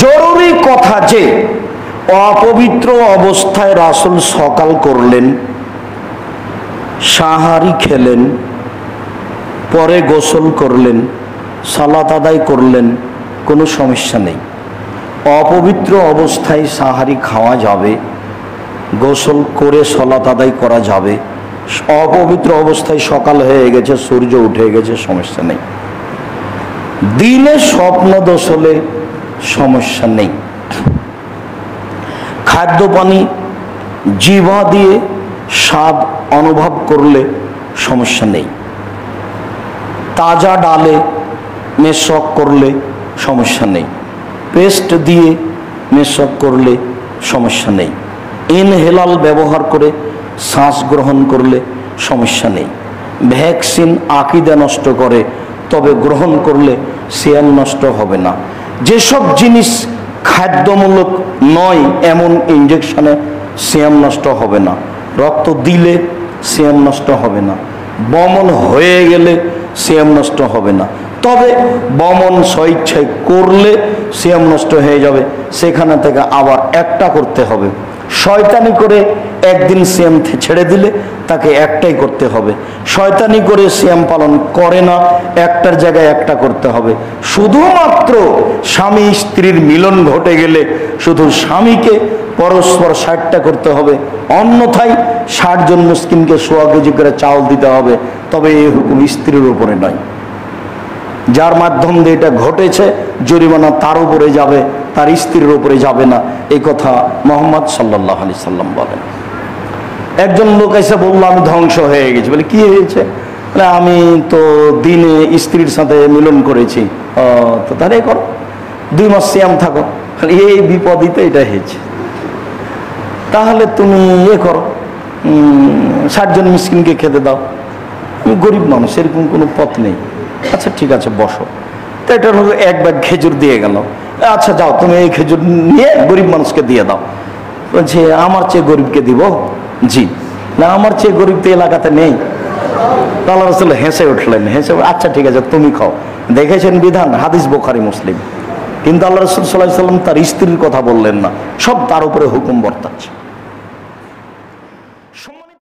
জরুরি কথা যে, অপবিত্র অবস্থায় রাসুল সকাল করলেন, সাহারি খেলেন, পরে গোসল করলেন, সালাত আদায় করলেন, কোনো সমস্যা নেই। অপবিত্র অবস্থায় সাহারি খাওয়া যাবে, গোসল করে সলাত আদায় করা যাবে, অপবিত্র অবস্থায় সকাল হয়ে গেছে, সূর্য উঠে গেছে, সমস্যা নেই। দিনে স্বপ্ন দোষ হলে সমস্যা নেই। খাদ্য পানি জিভা দিয়ে স্বাদ অনুভব করলে সমস্যা নেই। তাজা ডালে মেশক করলে সমস্যা নেই। পেস্ট দিয়ে মেশক করলে সমস্যা নেই। ইনহেলাল ব্যবহার করে শ্বাস গ্রহণ করলে সমস্যা নেই। ভ্যাকসিন আকিদা নষ্ট করে, তবে গ্রহণ করলে সিয়াম নষ্ট হবে না। যেসব জিনিস খাদ্যমূলক নয়, এমন ইঞ্জেকশনে সিয়াম নষ্ট হবে না। রক্ত দিলে শ্যাম নষ্ট হবে না। বমন হয়ে গেলে সিয়াম নষ্ট হবে না। তবে বমন স্বইচ্ছায় করলে শ্যাম নষ্ট হয়ে যাবে। সেখানে থেকে আবার একটা করতে হবে। শয়তানি করে একদিন সিয়াম ছেড়ে দিলে তাকে একটাই করতে হবে। শয়তানি করে সিয়াম পালন করে না, একটার জায়গায় একটা করতে হবে। শুধুমাত্র স্বামী স্ত্রীর মিলন ঘটে গেলে শুধু স্বামীকে পরস্পর ষাটটা করতে হবে। অন্যথায় ষাট জন মুসকিনকে সোয়া কেজি করে চাউল দিতে হবে। তবে এই হুকুম স্ত্রীর উপরে নয়। যার মাধ্যম দিয়ে এটা ঘটেছে, জরিমানা তার উপরে যাবে। তার স্ত্রীর উপরে যাবে না। এই কথা মোহাম্মদ সাল্লাহ আলি সাল্লাম বলেন। একজন লোক এসে বলল, আমি ধ্বংস হয়ে গেছি। বলে, কি হয়েছে? আমি তো দিনে স্ত্রীর সাথে মিলন করেছি। তো তাহলে করো। দুই মাস শ্যাম থাকো। এই বিপদিতে এটা হয়েছে। তাহলে তুমি এ করো। ষাটজন মিসকিনকে খেতে দাও। আমি গরিব মানুষ, এরকম কোনো পথ নেই। আচ্ছা ঠিক আছে, বসো। তো এটা হলো এক ব্যাগ খেজুর দিয়ে গেল। আচ্ছা যাও, তুমি এই খেজুর নিয়ে গরিব মানুষকে দিয়ে দাও। বলছে, আমার চেয়ে গরিবকে দিব? জি। না, আমার চেয়ে গরিব তো এলাকাতে নেই। আল্লাহ রসুল হেসে উঠলেন, হেসে আচ্ছা ঠিক আছে, তুমি খাও। দেখেছেন বিধান, হাদিস বোখারি, মুসলিম। কিন্তু আল্লাহ রসুল সাল্লাহ সাল্লাম তার স্ত্রীর কথা বললেন না, সব তার উপরে হুকুম বর্তাচ্ছে।